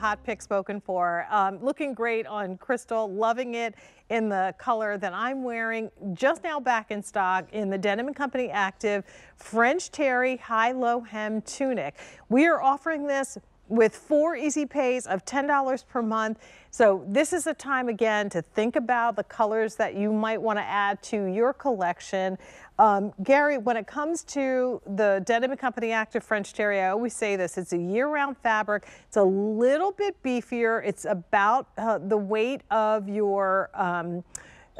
hot pick spoken for. Um, looking great on Crystal, loving it in the color that I'm wearing. Just now back in stock in the Denim & Company Active French Terry high-low hem tunic. We are offering this with four easy pays of $10 per month. So this is a time again to think about the colors that you might want to add to your collection. Um, Gary, when it comes to the Denim & Company Active French Terry, I always say this, it's a year-round fabric. It's a little bit beefier. It's about uh, the weight of your um,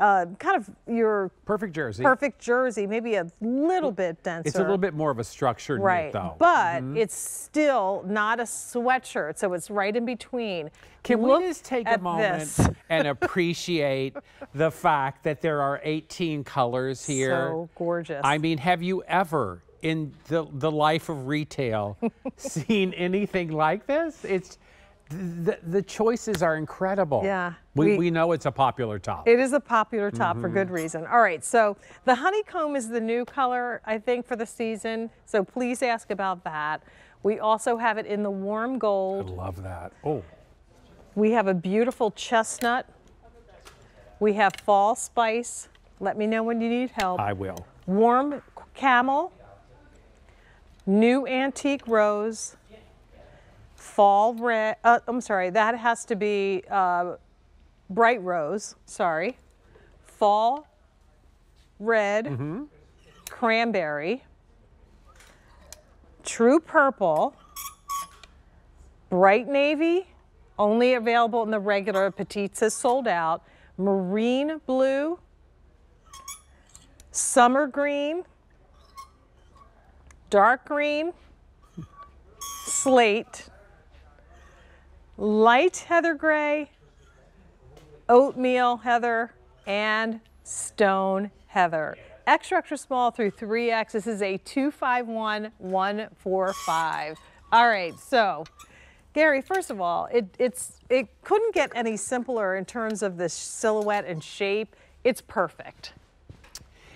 uh, kind of your perfect jersey. Perfect jersey, maybe a little bit denser. It's a little bit more of a structured right. knit, though. But mm -hmm. it's still not a sweatshirt, so it's right in between. Can Look we just take a moment and appreciate the fact that there are 18 colors here? So gorgeous. I mean, have you ever in the the life of retail seen anything like this? It's the, the choices are incredible. Yeah. We, we, we, know it's a popular top. It is a popular top mm -hmm. for good mm-hmm. reason. All right, so the honeycomb is the new color, I think, for the season. So please ask about that. We also have it in the warm gold. I love that. Oh. We have a beautiful chestnut. We have fall spice. Let me know when you need help. I will. Warm camel. New antique rose fall red, uh, I'm sorry, that has to be uh, bright rose, sorry, fall red, mm -hmm. cranberry, true purple, bright navy, only available in the regular, petites is sold out, marine blue, summer green, dark green, slate, light heather gray, oatmeal heather, and stone heather. Extra, extra small through 3X. This is a 251145. All right, so Gary, first of all, it, it's, it couldn't get any simpler in terms of the silhouette and shape. It's perfect.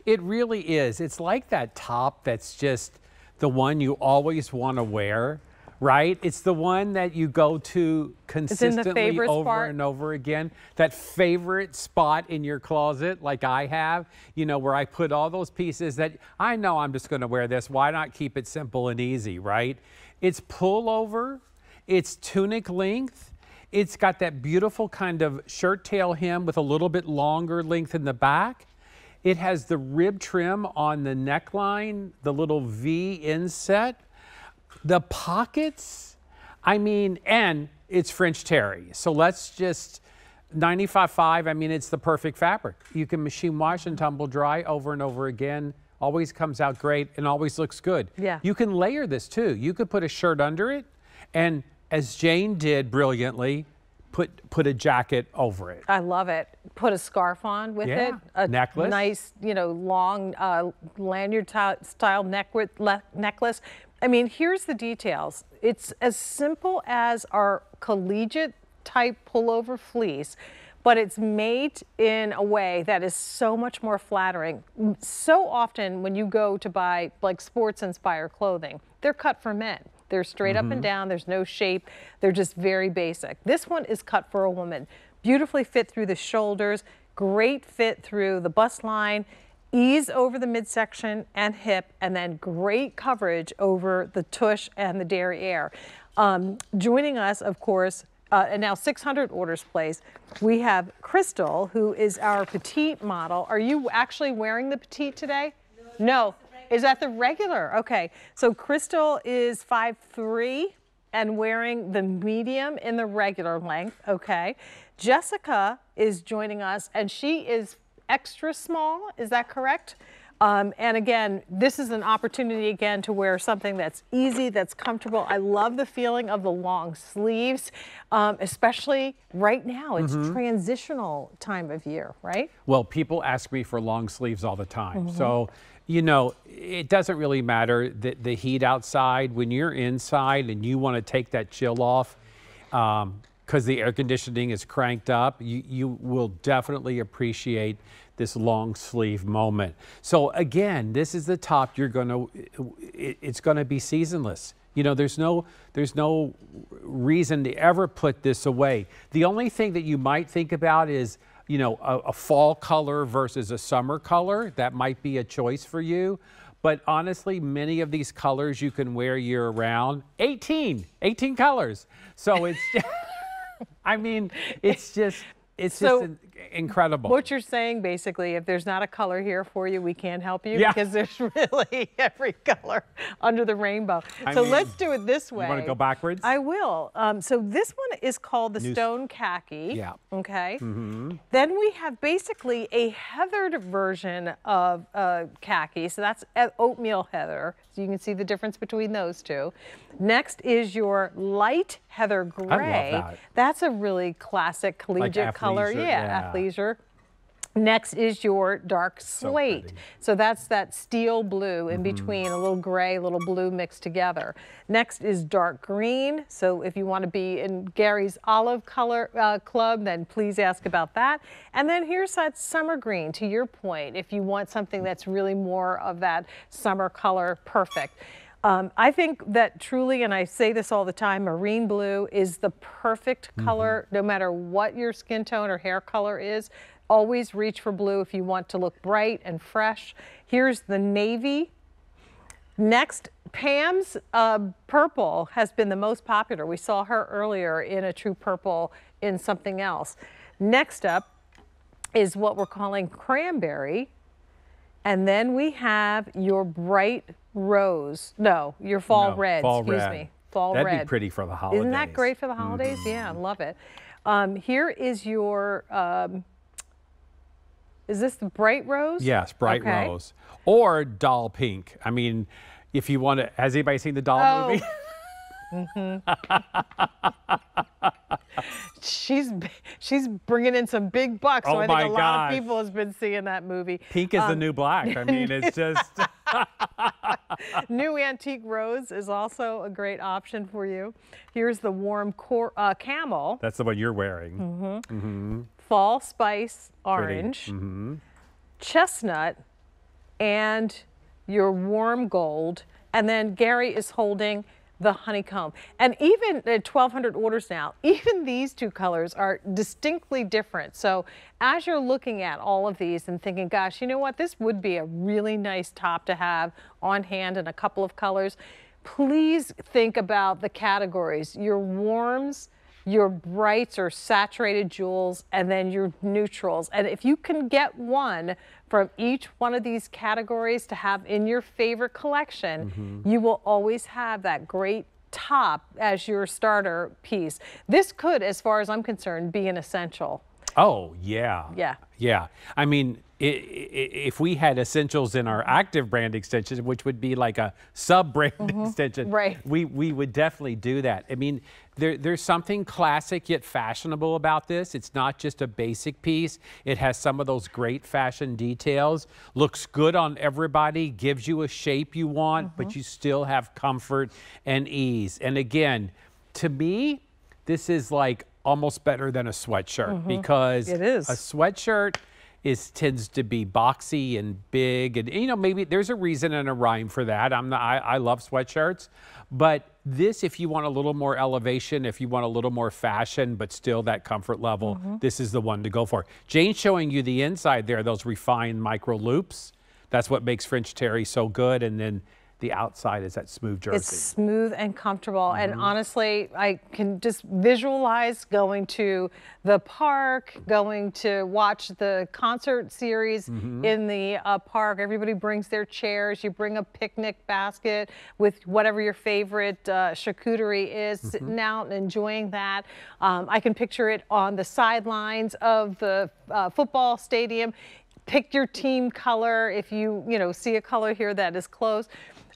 It really is. It's like that top that's just the one you always want to wear right? It's the one that you go to consistently over spot. and over again. That favorite spot in your closet, like I have, you know, where I put all those pieces that I know I'm just going to wear this. Why not keep it simple and easy, right? It's pullover, it's tunic length. It's got that beautiful kind of shirt tail hem with a little bit longer length in the back. It has the rib trim on the neckline, the little V inset. The pockets, I mean, and it's French terry. So let's just 95.5, I mean, it's the perfect fabric. You can machine wash and tumble dry over and over again. Always comes out great and always looks good. Yeah. You can layer this too. You could put a shirt under it and as Jane did brilliantly, put put a jacket over it. I love it. Put a scarf on with yeah. it. A necklace. Nice, you know, long uh, lanyard style necklace. I mean, here's the details. It's as simple as our collegiate type pullover fleece, but it's made in a way that is so much more flattering. So often when you go to buy like sports inspired clothing, they're cut for men. They're straight mm -hmm. up and mm-hmm. down. There's no shape. They're just very basic. This one is cut for a woman. Beautifully fit through the shoulders, great fit through the bust line ease over the midsection and hip, and then great coverage over the tush and the derriere. Um, joining us, of course, uh, and now 600 orders placed, we have Crystal, who is our petite model. Are you actually wearing the petite today? No. no. Is that the regular? Okay. So Crystal is 5'3", and wearing the medium in the regular length. Okay. Jessica is joining us, and she is extra small, is that correct? Um, and again, this is an opportunity again to wear something that's easy, that's comfortable. I love the feeling of the long sleeves, um, especially right now. It's mm -hmm. transitional time of year, right? Well, people ask me for long sleeves all the time. Mm -hmm. So, you know, it doesn't really matter the, the heat outside. When you're inside and you want to take that chill off, um, because the air conditioning is cranked up, you, you will definitely appreciate this long sleeve moment. So again, this is the top you're going to, uh, it, it's going to be seasonless. You know, there's no there's no reason to ever put this away. The only thing that you might think about is, you know, a, a fall color versus a summer color. That might be a choice for you. But honestly, many of these colors you can wear year round. 18, 18 colors. So it's, I mean, it's just, it's so, just incredible. What you're saying basically, if there's not a color here for you, we can't help you yeah. because there's really every color under the rainbow. I so mean, let's do it this way. You want to go backwards? I will. Um, so this one is called the New Stone Khaki. Yeah. Okay. Mm-hmm. Then we have basically a heathered version of uh, khaki. So that's oatmeal heather. So you can see the difference between those two. Next is your light heather gray. I love That. That's a really classic collegiate like color. Yeah, yeah, athleisure. Next is your dark slate. So, so, that's that steel blue in mm -hmm. between, a little gray, a little blue mixed together. Next is dark green. So if you want to be in Gary's olive color uh, club, then please ask about that. And then here's that summer green, to your point, if you want something that's really more of that summer color, perfect. Um, I think that truly, and I say this all the time, marine blue is the perfect mm-hmm. color mm -hmm. no matter what your skin tone or hair color is. Always reach for blue if you want to look bright and fresh. Here's the navy. Next, Pam's uh, purple has been the most popular. We saw her earlier in a true purple in something else. Next up is what we're calling cranberry. And then we have your bright rose. No, your fall no, red. Fall excuse red. me. Fall That'd red. That'd be pretty for the holidays. Isn't that great for the holidays? Mm -hmm. Yeah, I love it. Um, here is your. Um, is this the bright rose? Yes, bright okay. rose or doll pink. I mean, if you want to, has anybody seen the doll oh. movie? mm-hmm. she's she's bringing in some big bucks. Oh so I think a gosh. lot of people has been seeing that movie. Pink is um, the new black. I mean, it's just. new antique rose is also a great option for you. Here's the warm cor- uh, camel. That's the one you're wearing. Mm-hmm. Mm-hmm. Fall spice orange, mm-hmm. chestnut, and your warm gold. And then Gary is holding the honeycomb. And even uh, at 1,200 orders now, even these two colors are distinctly different. So as you're looking at all of these and thinking, gosh, you know what, this would be a really nice top to have on hand in a couple of colors, please think about the categories. Your warms, your brights or saturated jewels, and then your neutrals. And if you can get one from each one of these categories to have in your favorite collection, mm -hmm. you will always have that great top as your starter piece. This could, as far as I'm concerned, be an essential. Oh, yeah. Yeah. Yeah. I mean, if we had essentials in our active brand extension, which would be like a sub brand mm -hmm. extension, right. we, we would definitely do that. I mean, there, there's something classic yet fashionable about this. It's not just a basic piece, it has some of those great fashion details, looks good on everybody, gives you a shape you want, mm -hmm. but mm-hmm. you still have comfort and ease. And again, to me, this is like almost better than a sweatshirt mm -hmm. because it is. a sweatshirt is tends to be boxy and big and you know maybe there's a reason and a rhyme for that. I'm not i, I love sweatshirts but this if you want a little more elevation if you want a little more fashion but still that comfort level mm -hmm. this is the one to go for. Jane's showing you the inside there those refined micro loops. That's what makes french terry so good. And then the outside is that smooth jersey. It's smooth and comfortable. Mm -hmm. And mm-hmm. honestly, I can just visualize going to the park, going to watch the concert series mm -hmm. in the uh, park. Everybody brings their chairs. You bring a picnic basket with whatever your favorite uh, charcuterie is, mm -hmm. sitting out and enjoying that. Um, I can picture it on the sidelines of the uh, football stadium pick your team color if you you know see a color here that is close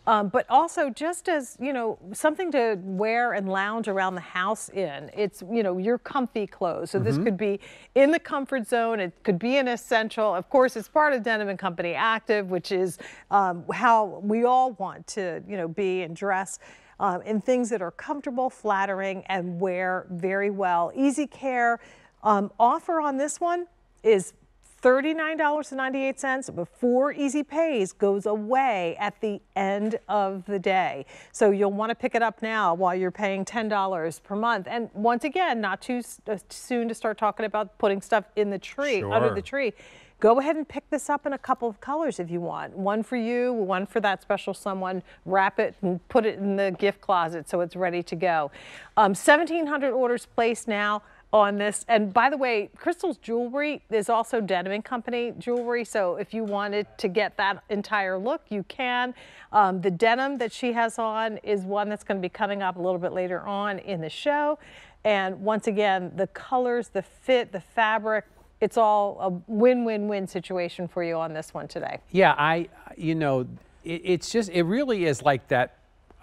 um, but also just as, you know, something to wear and lounge around the house in. It's, you know, your comfy clothes. So mm -hmm. this mm-hmm. could be in the comfort zone. It could be an essential. Of course, it's part of Denim & Company Active, which is um, how we all want to, you know, be and dress. Um, in things that are comfortable, flattering, and wear very well. Easy care. Um, offer on this one is $39.98 before Easy Pays goes away at the end of the day. So you'll want to pick it up now while you're paying $10 per month. And once again, not too uh, soon to start talking about putting stuff in the tree, sure. under the tree. Go ahead and pick this up in a couple of colors if you want. One for you, one for that special someone. Wrap it and put it in the gift closet so it's ready to go. Um, 1,700 orders placed now on this. And by the way, Crystal's jewelry is also Denim & Company jewelry. So if you wanted to get that entire look, you can. Um, the denim that she has on is one that's going to be coming up a little bit later on in the show. And once again, the colors, the fit, the fabric, it's all a win-win-win situation for you on this one today. Yeah, I, you know, it, it's just, it really is like that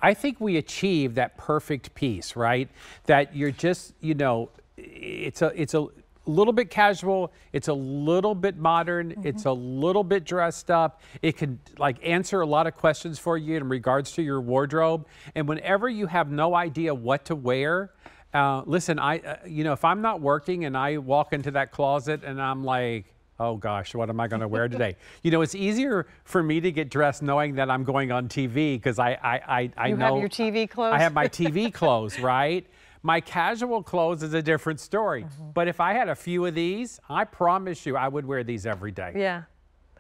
I think we achieve that perfect piece, right? That you're just, you know, it's a it's a little bit casual. It's a little bit modern. Mm -hmm. It's a little bit dressed up. It can like answer a lot of questions for you in regards to your wardrobe. And whenever you have no idea what to wear, uh, listen, I uh, you know if I'm not working and I walk into that closet and I'm like. Oh gosh, what am I going to wear today? you know, it's easier for me to get dressed knowing that I'm going on TV because I I I, I you know have your TV clothes. I have my TV clothes, right? My casual clothes is a different story. Mm -hmm. But if I had a few of these, I promise you I would wear these every day. Yeah.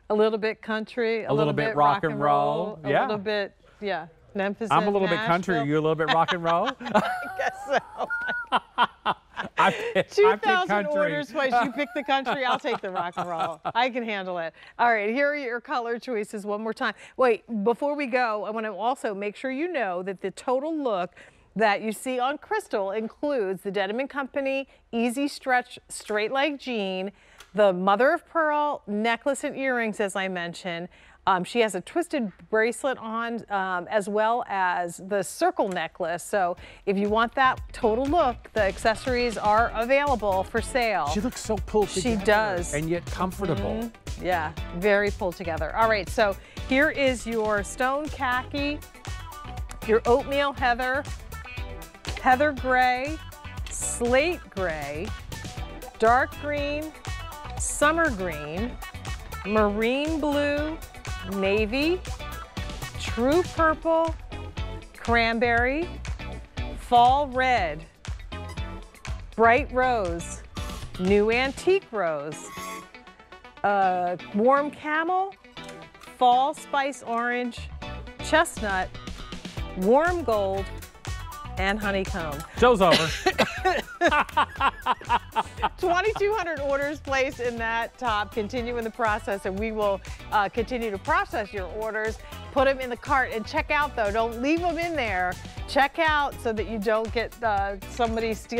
A little bit country, a, a little, bit, rock, rock and roll. roll. A yeah. little bit, yeah. Memphis. I'm a little Nashville. bit country. Are you a little bit rock and roll? I guess so. I pick, 2,000 orders twice. You pick the country, I'll take the rock and roll. I can handle it. All right, here are your color choices one more time. Wait, before we go, I want to also make sure you know that the total look that you see on Crystal includes the Denim & Company Easy Stretch Straight Leg Jean, the Mother of Pearl necklace and earrings, as I mentioned. Um, she has a twisted bracelet on um, as well as the circle necklace. So if you want that total look, the accessories are available for sale. She looks so pulled together. She does. And yet comfortable. Mm -hmm. Yeah, very pulled together. All right, so here is your stone khaki, your oatmeal heather, heather gray, slate gray, dark green, summer green, marine blue, navy, true purple, cranberry, fall red, bright rose, new antique rose, uh, warm camel, fall spice orange, chestnut, warm gold, and honeycomb. Show's over. 2,200 orders placed in that top. Continue in the process, and we will uh, continue to process your orders. Put them in the cart and check out, though. Don't leave them in there. Check out so that you don't get uh, somebody steal.